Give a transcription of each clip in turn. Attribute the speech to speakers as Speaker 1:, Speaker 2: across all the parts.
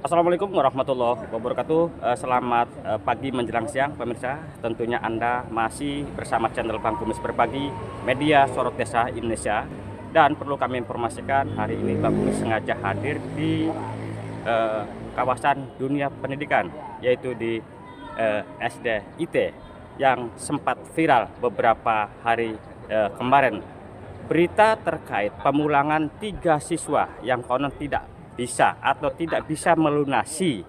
Speaker 1: Assalamualaikum warahmatullahi wabarakatuh. Eh, Selamat eh, pagi menjelang siang pemirsa. Tentunya Anda masih bersama channel Bang Kumis Berbagi, media sorot desa Indonesia. Dan perlu kami informasikan hari ini Bang Kumis sengaja hadir di eh, kawasan dunia pendidikan, yaitu di eh, SD IT yang sempat viral beberapa hari eh, kemarin. Berita terkait pemulangan tiga siswa yang konon tidak bisa atau tidak bisa melunasi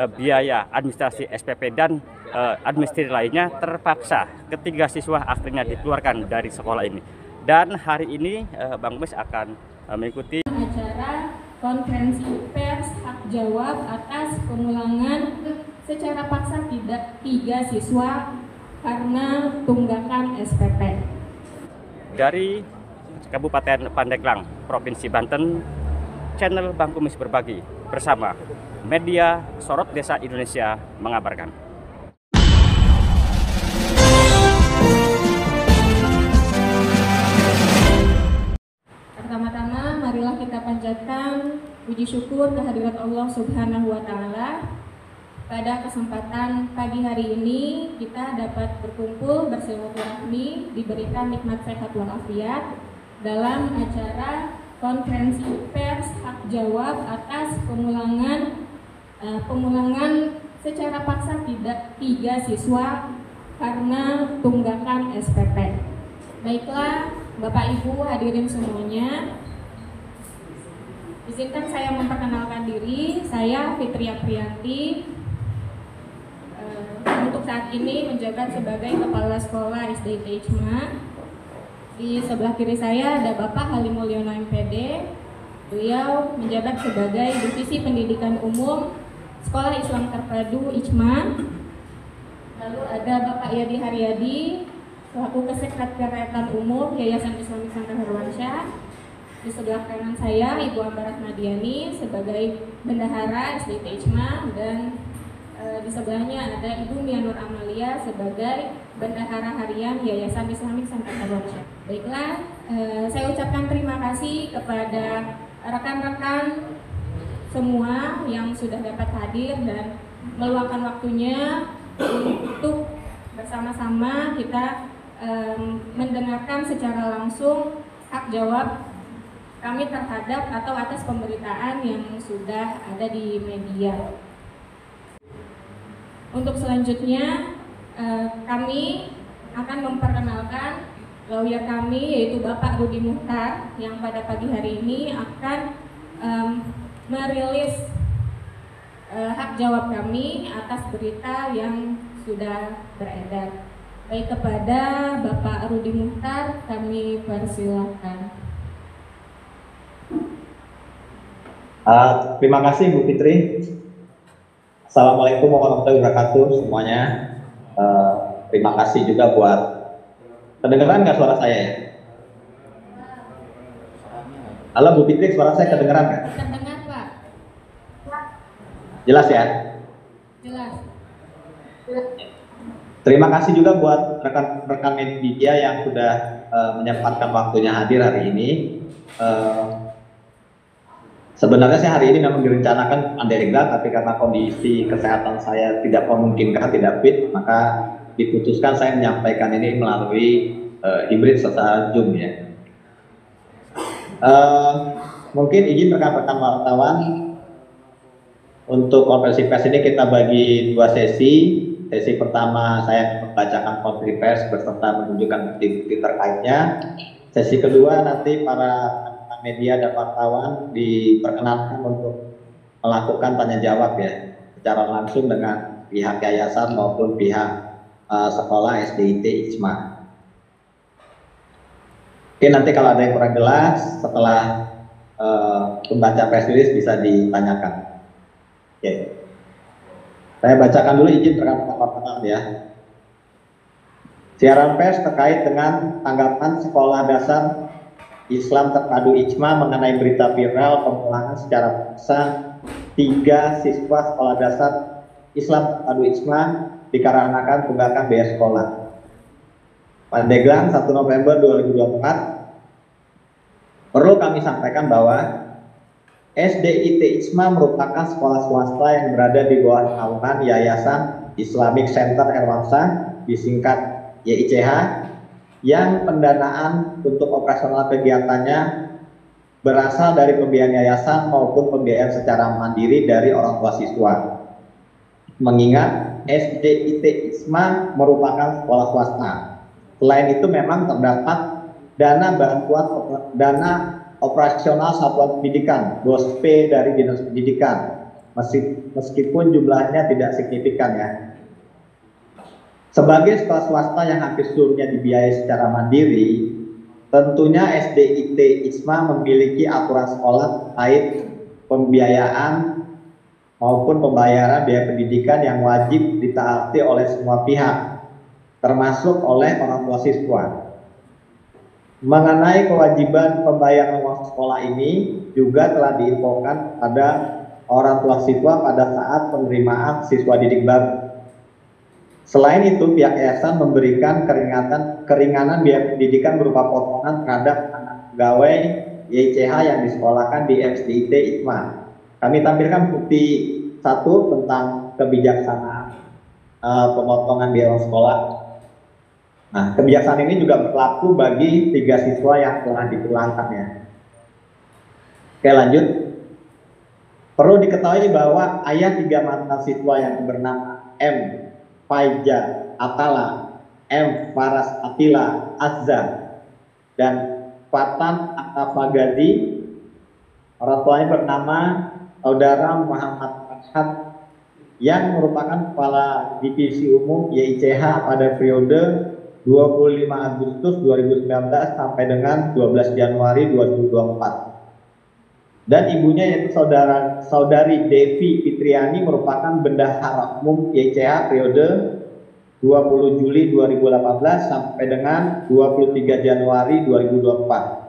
Speaker 1: eh, biaya administrasi SPP dan eh, administrasi lainnya terpaksa ketiga siswa akhirnya dikeluarkan dari sekolah ini. Dan hari ini eh, Bang Mis akan eh, mengikuti
Speaker 2: acara konferensi pers hak jawab atas pemulangan secara paksa tidak tiga siswa karena tunggakan SPP.
Speaker 1: dari Kabupaten Pandeglang, Provinsi Banten, channel Bang Kumis Berbagi bersama media Sorot Desa Indonesia mengabarkan.
Speaker 2: Pertama-tama marilah kita panjatkan puji syukur kehadirat Allah Subhanahu wa taala. Pada kesempatan pagi hari ini kita dapat berkumpul bersilaturahmi, diberikan nikmat sehat walafiat dalam acara konferensi pers hak jawab atas pemulangan eh, pemulangan secara paksa tidak tiga siswa karena tunggakan SPP. Baiklah, Bapak Ibu hadirin semuanya. Izinkan saya memperkenalkan diri, saya Fitri Aprianti. Eh, Untuk saat ini menjabat sebagai Kepala Sekolah SD Tejma. Di sebelah kiri saya ada Bapak Halim Mulyono MPD. Beliau menjabat sebagai Divisi Pendidikan Umum Sekolah Islam Terpadu ICMA. Lalu ada Bapak Yadi Haryadi selaku Kesekretariatan Umum Yayasan Islamic Center Herwansyah. Di sebelah kanan saya Ibu Ambarat Madiani sebagai Bendahara SD ICMA dan e, di sebelahnya ada Ibu Mianur Amalia sebagai Bendahara Harian Yayasan Islamic Center Herwansyah. Baiklah, e, saya ucapkan terima kasih kepada rekan-rekan semua yang sudah dapat hadir dan meluangkan waktunya untuk bersama-sama kita mendengarkan secara langsung hak jawab kami terhadap atau atas pemberitaan yang sudah ada di media. Untuk selanjutnya eh, kami akan memperkenalkan lawyer kami yaitu Bapak Rudi Muhtar yang pada pagi hari ini akan em, merilis eh, hak jawab kami atas berita yang sudah beredar. Baik kepada Bapak Rudi Muhtar kami persilahkan.
Speaker 3: Uh, terima kasih Bu Fitri. Assalamualaikum warahmatullahi wabarakatuh semuanya. Uh, terima kasih juga buat kedengeran nggak suara saya ya? Halo Bu Fitri, suara saya kedengeran nggak?
Speaker 2: Terdengar Pak?
Speaker 3: Jelas ya?
Speaker 2: Jelas.
Speaker 3: Terima kasih juga buat rekan-rekan media yang sudah uh, menyempatkan waktunya hadir hari ini. Uh, sebenarnya saya hari ini memang direncanakan Pandeglang, tapi karena kondisi kesehatan saya tidak memungkinkan, tidak fit, maka diputuskan saya menyampaikan ini melalui uh, hybrid secara Zoom ya. Uh, mungkin izin rekan-rekan wartawan untuk konferensi pers ini kita bagi dua sesi. Sesi pertama saya membacakan konferensi pers beserta menunjukkan bukti-bukti terkaitnya. Sesi kedua nanti para media dan wartawan diperkenankan untuk melakukan tanya jawab ya secara langsung dengan pihak yayasan maupun pihak uh, sekolah SDIT ICMA. Oke nanti kalau ada yang kurang jelas setelah uh, membaca press release bisa ditanyakan. Oke. Saya bacakan dulu izin rekan-rekan wartawan ya. Siaran pers terkait dengan tanggapan sekolah dasar Islam Terpadu ICMA mengenai berita viral pemulangan secara paksa tiga siswa sekolah dasar Islam Terpadu ICMA dikarenakan tunggakan biaya sekolah. Pandeglang 1 November 2024 perlu kami sampaikan bahwa SDIT ISMA merupakan sekolah swasta yang berada di bawah naungan Yayasan Islamic Center Erwansa, disingkat YICH, yang pendanaan untuk operasional kegiatannya berasal dari pembiayaan yayasan maupun pembiayaan secara mandiri dari orang tua siswa. Mengingat SDIT ISMA merupakan sekolah swasta. Selain itu memang terdapat dana bantuan dana operasional satuan pendidikan (DOSP) dari Dinas Pendidikan meskipun jumlahnya tidak signifikan ya. Sebagai sekolah swasta yang hampir seluruhnya dibiayai secara mandiri, tentunya SDIT ISMA memiliki aturan sekolah terkait pembiayaan maupun pembayaran biaya pendidikan yang wajib ditaati oleh semua pihak, termasuk oleh orang tua siswa. Mengenai kewajiban pembayaran uang sekolah ini juga telah diinfokan pada orang tua siswa pada saat penerimaan siswa didik baru. Selain itu, pihak yayasan memberikan keringanan keringanan biaya pendidikan berupa potongan terhadap anak pegawai YCH yang disekolahkan di SDIT ITMA. Kami tampilkan bukti satu tentang kebijaksanaan uh, pemotongan biaya sekolah. Nah, kebijaksanaan ini juga berlaku bagi tiga siswa yang telah dipulangkan ya. Oke, lanjut. Perlu diketahui bahwa ayah tiga mantan siswa yang bernama M Faiza Atala, M. Faras Atila Azza, dan Fatan Atafagadi. Orang tuanya bernama Saudara Muhammad Farhad yang merupakan Kepala Divisi Umum YICH pada periode 25 Agustus 2019 sampai dengan 12 Januari 2024. Dan ibunya yaitu saudara saudari Devi Fitriani merupakan bendahara umum YCH periode 20 Juli 2018 sampai dengan 23 Januari 2024.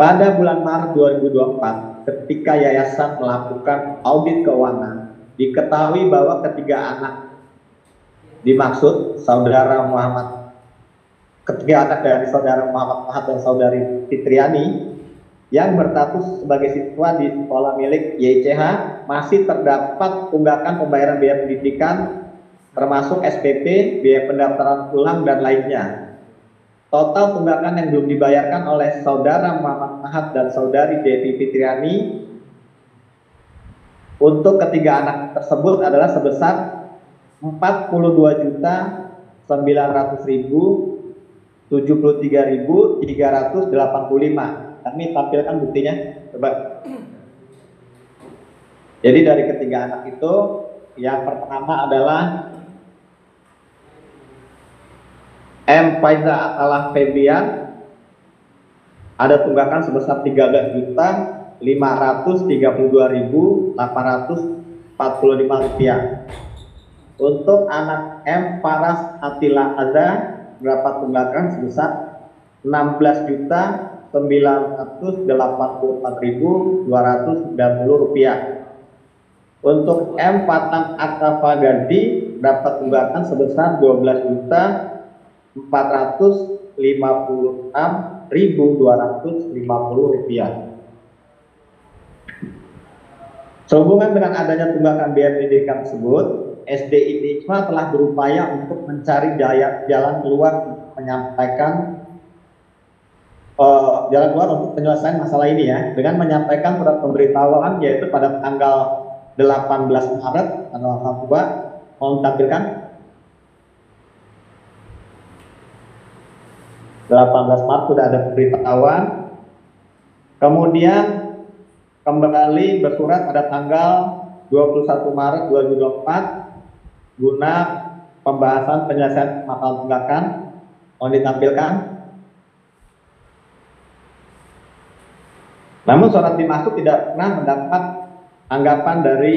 Speaker 3: Pada bulan Maret 2024, ketika yayasan melakukan audit keuangan, diketahui bahwa ketiga anak dimaksud saudara Muhammad ketiga anak dari saudara Muhammad Fahad dan saudari Fitriani yang berstatus sebagai siswa di sekolah milik YCH masih terdapat tunggakan pembayaran biaya pendidikan termasuk SPP, biaya pendaftaran ulang dan lainnya. Total tunggakan yang belum dibayarkan oleh saudara Muhammad Mahat dan saudari Devi Fitriani untuk ketiga anak tersebut adalah sebesar 42 juta 900 ribu 73 ribu 385 kami tampilkan buktinya. Coba. Jadi dari ketiga anak itu, yang pertama adalah M. Faiza Atalah Febian ada tunggakan sebesar 13 juta 532.845 rupiah. Untuk anak M. Faras Atila ada berapa tunggakan sebesar 16 juta 984.290 rupiah. Untuk M Patang Aktafa Gadi dapat tunggakan sebesar 12 juta 456.250 rupiah. Sehubungan dengan adanya tunggakan biaya pendidikan tersebut, SDI IKMA telah berupaya untuk mencari jalan keluar menyampaikan uh, jalan keluar untuk penyelesaian masalah ini ya dengan menyampaikan surat pemberitahuan yaitu pada tanggal 18 Maret tanggal 2 mau tampilkan 18 Maret sudah ada pemberitahuan. Kemudian kembali bersurat pada tanggal 21 Maret 2024 guna pembahasan penyelesaian masalah tunggakan mau ditampilkan Namun surat dimaksud tidak pernah mendapat anggapan dari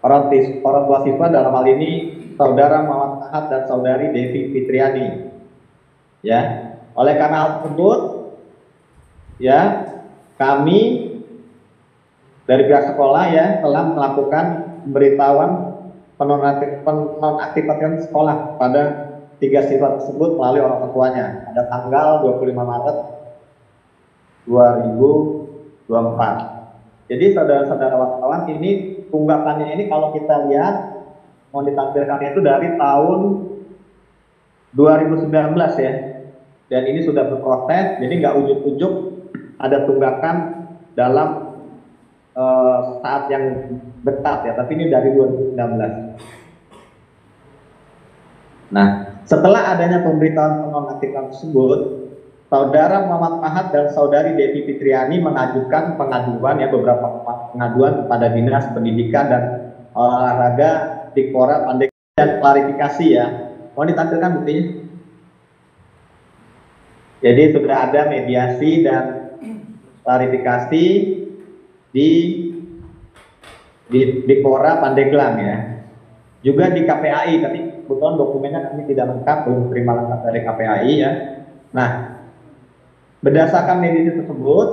Speaker 3: orang, orang tua siswa dalam hal ini saudara Muhammad Ahad dan saudari Devi Fitriani. Ya, oleh karena hal tersebut, ya kami dari pihak sekolah ya telah melakukan pemberitahuan penonaktifkan sekolah pada tiga siswa tersebut melalui orang tuanya pada tanggal 25 Maret 2024 Jadi saudara-saudara wartawan ini tunggakannya ini kalau kita lihat mau ditampilkan itu dari tahun 2019 ya. Dan ini sudah berproses, jadi nggak ujuk-ujuk ada tunggakan dalam uh, saat yang dekat ya, tapi ini dari 2019. Nah, setelah adanya pemberitahuan penonaktifan tersebut, Saudara Muhammad Fahad dan Saudari Devi Fitriani mengajukan pengaduan ya beberapa pengaduan kepada Dinas Pendidikan dan Olahraga Dikora Pandeglang dan klarifikasi ya. Mau ditampilkan buktinya? Jadi sudah ada mediasi dan klarifikasi di di Dikora Pandeglang ya. Juga di KPAI, tapi kebetulan dokumennya kami tidak lengkap, belum terima lengkap dari KPAI ya. Nah, berdasarkan mediasi tersebut,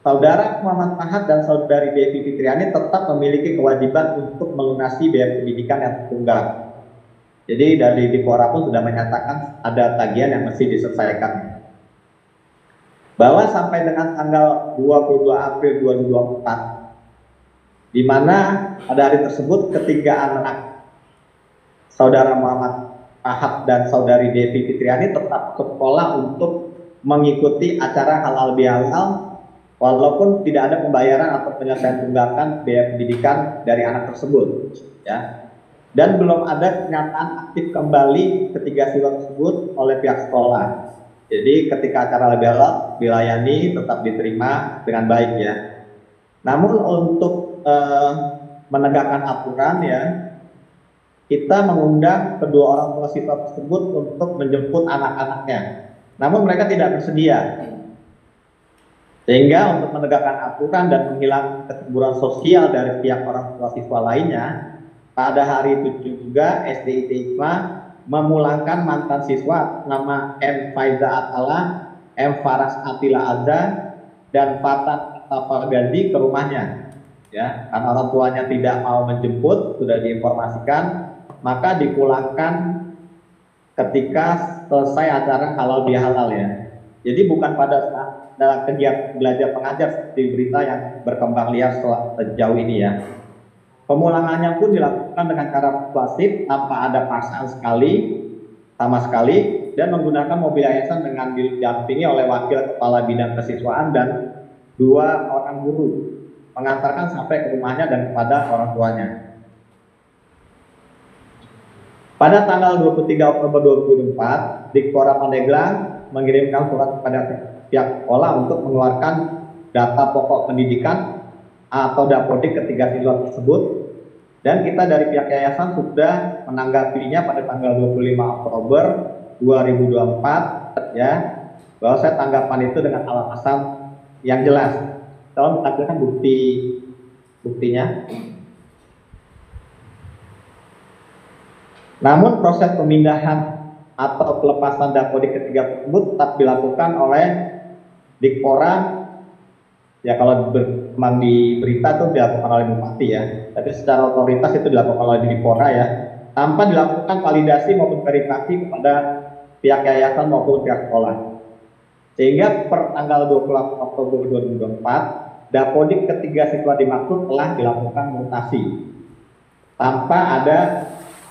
Speaker 3: saudara Muhammad Fahad dan saudari Devi Fitriani tetap memiliki kewajiban untuk melunasi biaya pendidikan yang tertunggal. Jadi dari Dipora pun sudah menyatakan ada tagihan yang mesti diselesaikan. Bahwa sampai dengan tanggal 22 April 2024, di mana pada hari tersebut ketiga anak saudara Muhammad Ahad dan saudari Devi Fitriani tetap sekolah untuk mengikuti acara halal bihalal walaupun tidak ada pembayaran atau penyelesaian tunggakan biaya pendidikan dari anak tersebut ya. Dan belum ada kenyataan aktif kembali ketiga siswa tersebut oleh pihak sekolah. Jadi ketika acara halal bihalal dilayani tetap diterima dengan baik ya. Namun untuk eh, menegakkan aturan ya kita mengundang kedua orang tua siswa tersebut untuk menjemput anak-anaknya. Namun mereka tidak bersedia. Sehingga untuk menegakkan aturan dan menghilangkan kecemburuan sosial dari pihak orang tua siswa lainnya, pada hari itu juga SDIT IKMA memulangkan mantan siswa nama M. Faiza Atala, M. Faras Atila Azza, dan Fatan Tafagandi ke rumahnya. Ya, karena orang tuanya tidak mau menjemput, sudah diinformasikan, maka dipulangkan ketika selesai acara halal bihalal ya. Jadi bukan pada saat dalam kegiatan belajar pengajar seperti berita yang berkembang liar sejauh ini ya. Pemulangannya pun dilakukan dengan cara pasif tanpa ada paksaan sekali sama sekali dan menggunakan mobil yayasan dengan didampingi oleh wakil kepala bidang kesiswaan dan dua orang guru mengantarkan sampai ke rumahnya dan kepada orang tuanya. Pada tanggal 23 Oktober 2024, Dikpora Pandeglang mengirimkan surat kepada pihak sekolah untuk mengeluarkan data pokok pendidikan atau dapodik ketiga siswa tersebut dan kita dari pihak yayasan sudah menanggapinya pada tanggal 25 Oktober 2024 ya bahwa saya tanggapan itu dengan alasan yang jelas. Tolong tampilkan bukti buktinya. Namun proses pemindahan atau pelepasan dapodik ketiga tersebut tetap dilakukan oleh Dikpora. Ya kalau memang di berita itu dilakukan oleh bupati ya. Tapi secara otoritas itu dilakukan oleh Dikpora ya. Tanpa dilakukan validasi maupun verifikasi kepada pihak yayasan maupun pihak sekolah. Sehingga per tanggal 20 Oktober 2024 dapodik ketiga siswa dimaksud telah dilakukan mutasi tanpa ada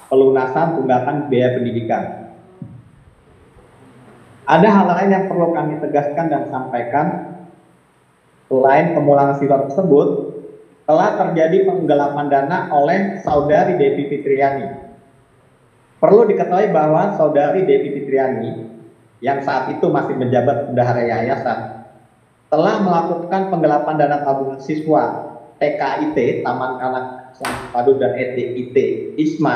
Speaker 3: pelunasan tunggakan biaya pendidikan. Ada hal lain yang perlu kami tegaskan dan sampaikan. Selain pemulangan siswa tersebut, telah terjadi penggelapan dana oleh saudari Devi Fitriani. Perlu diketahui bahwa saudari Devi Fitriani yang saat itu masih menjabat bendahara yayasan telah melakukan penggelapan dana tabungan siswa TKIT Taman Kanak Padu dan ETIT ISMA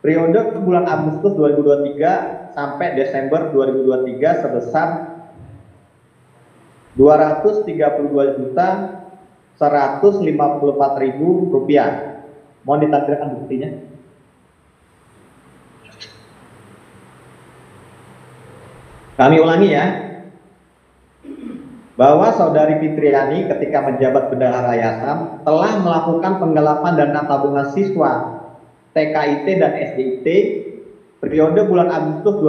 Speaker 3: Periode bulan Agustus 2023 sampai Desember 2023 sebesar 232 juta 154 ribu rupiah. Mohon ditampilkan buktinya. Kami ulangi ya, bahwa saudari Fitriani ketika menjabat bendahara yayasan telah melakukan penggelapan dana tabungan siswa TKIT dan SDIT periode bulan Agustus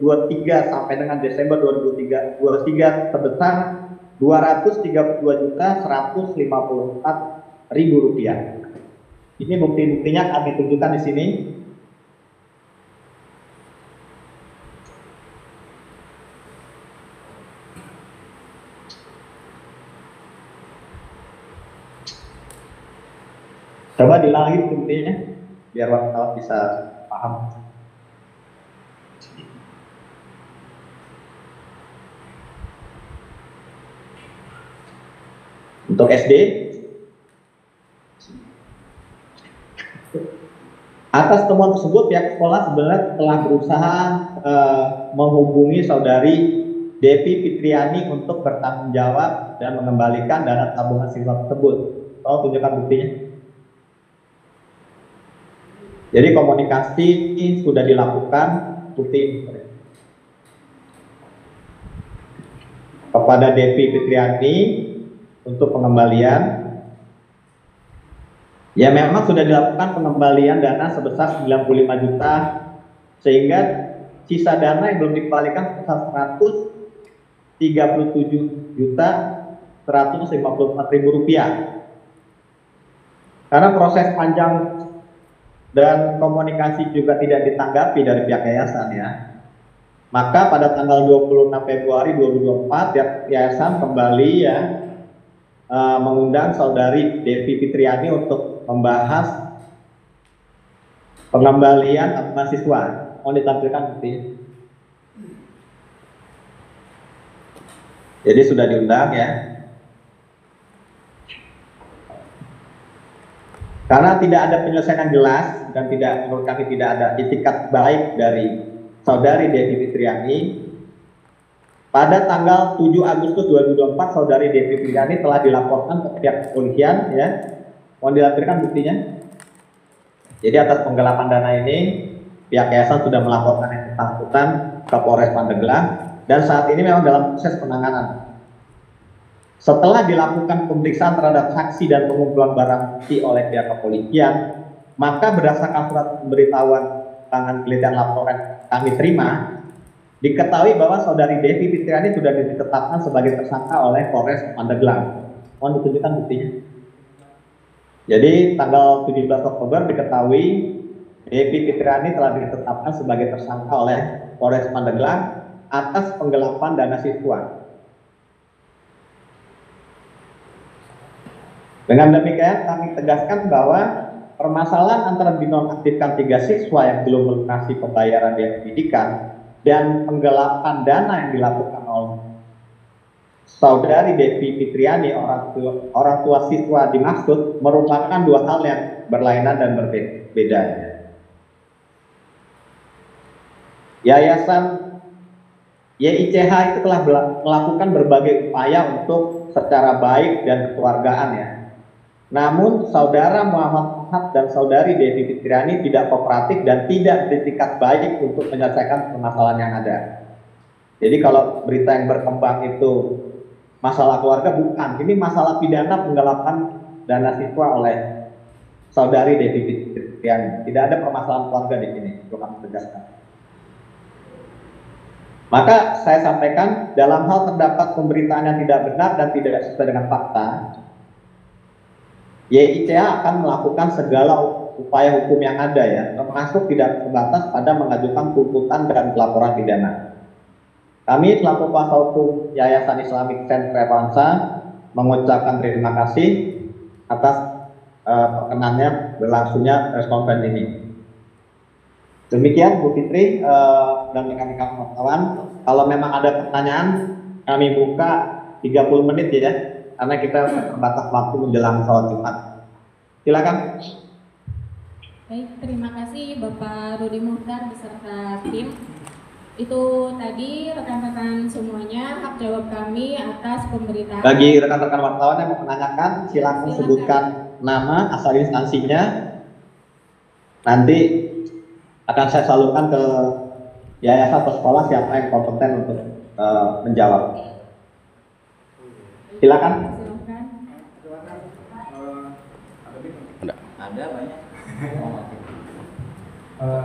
Speaker 3: 2023 sampai dengan Desember 2023 sebesar 232.154.000 rupiah. Ini bukti-buktinya kami tunjukkan di sini. Coba dilangit buktinya biar wartawan bisa paham. Untuk SD, atas temuan tersebut pihak sekolah sebenarnya telah berusaha uh, menghubungi saudari Devi Fitriani untuk bertanggung jawab dan mengembalikan dana tabungan siswa tersebut. Tolong tunjukkan buktinya. Jadi komunikasi sudah dilakukan bukti kepada Devi Fitriani untuk pengembalian. Ya memang sudah dilakukan pengembalian dana sebesar 95 juta. Sehingga sisa dana yang belum dikembalikan sebesar 137 juta 154 ribu rupiah. Karena proses panjang dan komunikasi juga tidak ditanggapi dari pihak yayasan ya maka pada tanggal 26 Februari 2024 yayasan kembali ya uh, mengundang saudari Devi Fitriani untuk membahas pengembalian tabungan siswa. Mau ditampilkan bukti? Jadi sudah diundang ya. Karena tidak ada penyelesaian yang jelas dan tidak menurut kami tidak ada etikat baik dari saudari Devi Fitriani, pada tanggal 7 Agustus 2024, saudari Devi Piliani telah dilaporkan ke pihak kepolisian, ya. Mohon dilampirkan buktinya. Jadi atas penggelapan dana ini, pihak yayasan sudah melaporkan yang bersangkutan ke Polres Pandeglang dan saat ini memang dalam proses penanganan. Setelah dilakukan pemeriksaan terhadap saksi dan pengumpulan barang bukti oleh pihak kepolisian, maka berdasarkan surat pemberitahuan tangan penelitian laporan kami terima, Diketahui bahwa saudari Devi Fitriani sudah ditetapkan sebagai tersangka oleh Polres Pandeglang. Mohon ditunjukkan buktinya. Jadi tanggal 17 Oktober diketahui Devi Fitriani telah ditetapkan sebagai tersangka oleh Polres Pandeglang atas penggelapan dana siswa. Dengan demikian kami tegaskan bahwa permasalahan antara dinonaktifkan tiga siswa yang belum melunasi pembayaran biaya pendidikan dan penggelapan dana yang dilakukan oleh saudari Devi Fitriani orang tua, orang tua siswa dimaksud merupakan dua hal yang berlainan dan berbeda. Yayasan YICH itu telah melakukan berbagai upaya untuk secara baik dan kekeluargaan ya. Namun saudara Muhammad Ahmad dan saudari Devi Fitriani tidak kooperatif dan tidak beritikat baik untuk menyelesaikan permasalahan yang ada. Jadi kalau berita yang berkembang itu masalah keluarga bukan, ini masalah pidana penggelapan dana siswa oleh saudari Devi Fitriani. Tidak ada permasalahan keluarga di sini, perlu kami tegaskan. Maka saya sampaikan dalam hal terdapat pemberitaan yang tidak benar dan tidak sesuai dengan fakta, YICA akan melakukan segala upaya hukum yang ada ya, termasuk tidak terbatas pada mengajukan tuntutan dan pelaporan pidana. Kami selaku kuasa hukum Yayasan Islamic Center Avanza mengucapkan terima kasih atas uh, perkenannya berlangsungnya conference ini. Demikian Bu Fitri uh, dan rekan-rekan wartawan. Kalau memang ada pertanyaan, kami buka 30 menit ya karena kita terbatas waktu menjelang sholat Jumat. Silakan.
Speaker 2: Baik, terima kasih Bapak Rudi Muhtar beserta tim. Itu tadi rekan-rekan semuanya hak jawab kami atas pemberitaan.
Speaker 3: Bagi rekan-rekan wartawan yang mau menanyakan, silakan, silakan. sebutkan nama, asal instansinya. Nanti akan saya salurkan ke yayasan atau sekolah siapa yang kompeten untuk uh, menjawab. Silakan.
Speaker 4: Ada banyak.
Speaker 5: uh,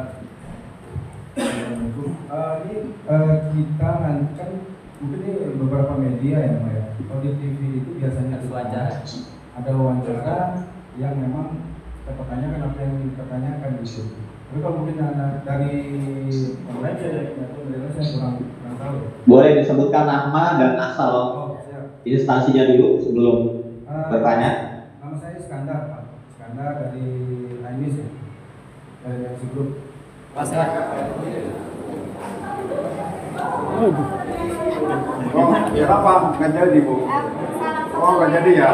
Speaker 5: uh, ini uh, kita nanti kan mungkin ini beberapa media ya, Mbak ya.
Speaker 4: kalau di TV itu biasanya ada wawancara, ada wawancara yang memang kita pertanyakan apa yang dipertanyakan gitu. Tapi kalau mungkin ada dari online saya kurang kurang tahu.
Speaker 3: Boleh disebutkan nama dan asal
Speaker 4: Oh.
Speaker 3: Instansinya dulu sebelum
Speaker 4: Eh,
Speaker 3: bertanya.
Speaker 4: Nama saya Iskandar, Pak. Iskandar dari Ainis ya. Dari MC Group.
Speaker 5: Oh, ya apa? Nggak jadi, Bu. Oh, nggak jadi ya?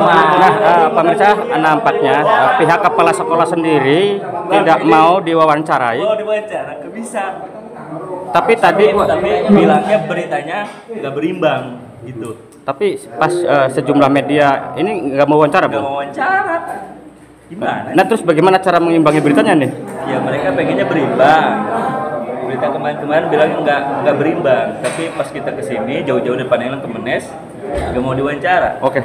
Speaker 1: Nah, eh, pemirsa, nampaknya eh, pihak kepala sekolah sendiri tidak mau diwawancarai.
Speaker 6: Oh diwawancara, ke bisa.
Speaker 1: Tapi tadi,
Speaker 6: Tapi bilangnya beritanya nggak berimbang gitu.
Speaker 1: tapi pas eh, sejumlah media ini nggak mau wawancara,
Speaker 6: Nggak mau wawancara. Gimana?
Speaker 1: Nah, terus bagaimana cara mengimbangi beritanya nih?
Speaker 6: Ya mereka pengennya berimbang. Berita kemarin-kemarin bilang nggak nggak berimbang. Tapi pas kita ke sini jauh-jauh dari Panengan ke Menes nggak mau diwawancara.
Speaker 1: Oke.